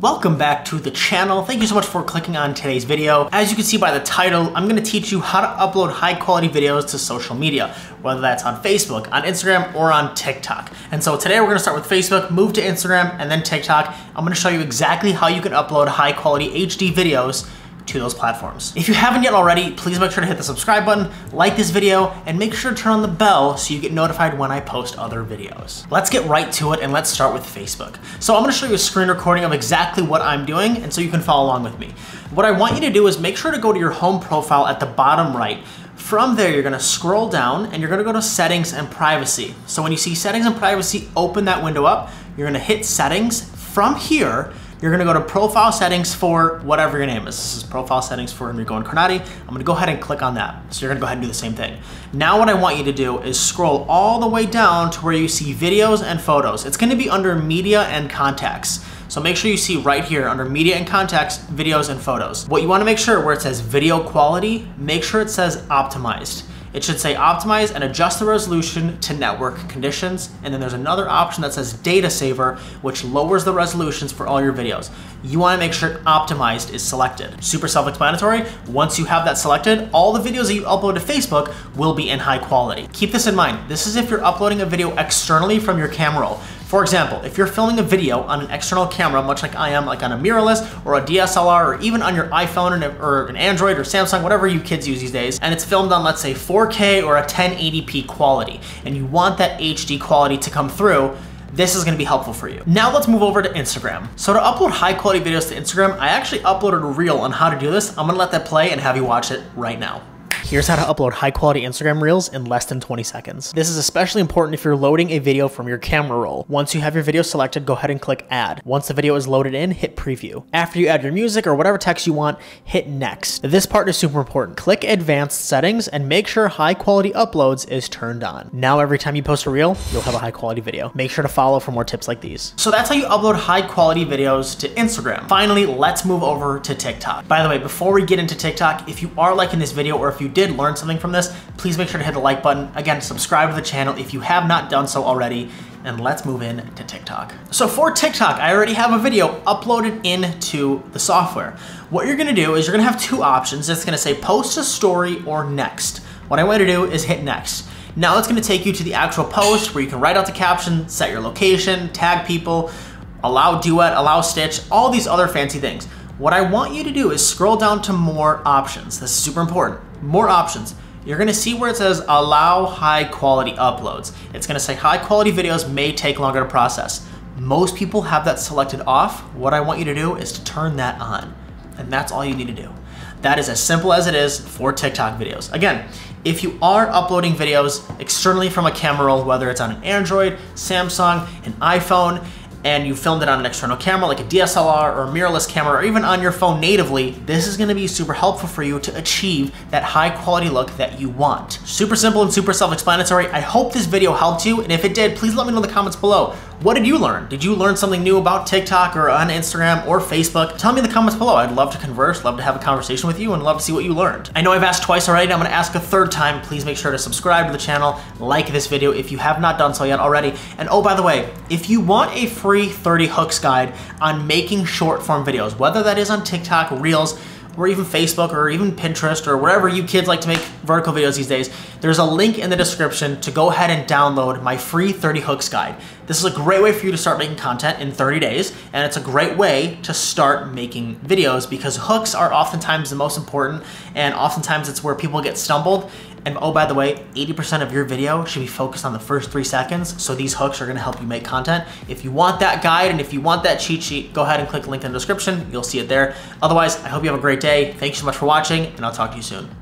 Welcome back to the channel. Thank you so much for clicking on today's video. As you can see by the title, I'm gonna teach you how to upload high quality videos to social media, whether that's on Facebook, on Instagram, or on TikTok. And so today we're gonna start with Facebook, move to Instagram, and then TikTok. I'm gonna show you exactly how you can upload high quality HD videos to those platforms. If you haven't yet already, please make sure to hit the subscribe button, like this video, and make sure to turn on the bell so you get notified when I post other videos. Let's get right to it and let's start with Facebook. So I'm gonna show you a screen recording of exactly what I'm doing and so you can follow along with me. What I want you to do is make sure to go to your home profile at the bottom right from there, you're gonna scroll down and you're gonna go to settings and privacy. So when you see settings and privacy, open that window up. You're gonna hit settings. From here, you're gonna go to profile settings for whatever your name is. This is profile settings for Enrico Incarnati. I'm gonna go ahead and click on that. So you're gonna go ahead and do the same thing. Now what I want you to do is scroll all the way down to where you see videos and photos. It's gonna be under media and contacts. So make sure you see right here under media and contacts, videos and photos. What you wanna make sure where it says video quality, make sure it says optimized. It should say optimize and adjust the resolution to network conditions. And then there's another option that says data saver, which lowers the resolutions for all your videos. You wanna make sure optimized is selected. Super self-explanatory. Once you have that selected, all the videos that you upload to Facebook will be in high quality. Keep this in mind. This is if you're uploading a video externally from your camera roll. For example, if you're filming a video on an external camera, much like I am, like on a mirrorless or a DSLR, or even on your iPhone or an Android or Samsung, whatever you kids use these days, and it's filmed on, let's say, 4K or a 1080p quality, and you want that HD quality to come through, this is gonna be helpful for you. Now let's move over to Instagram. So to upload high quality videos to Instagram, I actually uploaded a reel on how to do this. I'm gonna let that play and have you watch it right now. Here's how to upload high quality Instagram Reels in less than 20 seconds. This is especially important if you're loading a video from your camera roll. Once you have your video selected, go ahead and click add. Once the video is loaded in, hit preview. After you add your music or whatever text you want, hit next. This part is super important. Click advanced settings and make sure high quality uploads is turned on. Now every time you post a reel, you'll have a high quality video. Make sure to follow for more tips like these. So that's how you upload high quality videos to Instagram. Finally, let's move over to TikTok. By the way, before we get into TikTok, if you are liking this video or if you did learn something from this, please make sure to hit the like button. Again, subscribe to the channel if you have not done so already, and let's move in to TikTok. So for TikTok, I already have a video uploaded into the software. What you're gonna do is you're gonna have two options. It's gonna say post a story or next. What I want to do is hit next. Now it's gonna take you to the actual post where you can write out the caption, set your location, tag people, allow duet, allow stitch, all these other fancy things. What I want you to do is scroll down to more options. This is super important more options. You're gonna see where it says allow high quality uploads. It's gonna say high quality videos may take longer to process. Most people have that selected off. What I want you to do is to turn that on. And that's all you need to do. That is as simple as it is for TikTok videos. Again, if you are uploading videos externally from a camera roll, whether it's on an Android, Samsung, an iPhone, and you filmed it on an external camera like a DSLR or a mirrorless camera or even on your phone natively, this is gonna be super helpful for you to achieve that high quality look that you want. Super simple and super self-explanatory. I hope this video helped you, and if it did, please let me know in the comments below. What did you learn? Did you learn something new about TikTok or on Instagram or Facebook? Tell me in the comments below. I'd love to converse, love to have a conversation with you, and love to see what you learned. I know I've asked twice already, I'm gonna ask a third time. Please make sure to subscribe to the channel, like this video if you have not done so yet already. And oh, by the way, if you want a free 30 hooks guide on making short form videos, whether that is on TikTok, Reels, or even Facebook or even Pinterest or wherever you kids like to make vertical videos these days, there's a link in the description to go ahead and download my free 30 hooks guide. This is a great way for you to start making content in 30 days, and it's a great way to start making videos because hooks are oftentimes the most important, and oftentimes it's where people get stumbled. And oh, by the way, 80% of your video should be focused on the first three seconds, so these hooks are gonna help you make content. If you want that guide and if you want that cheat sheet, go ahead and click the link in the description. You'll see it there. Otherwise, I hope you have a great day. Thank you so much for watching, and I'll talk to you soon.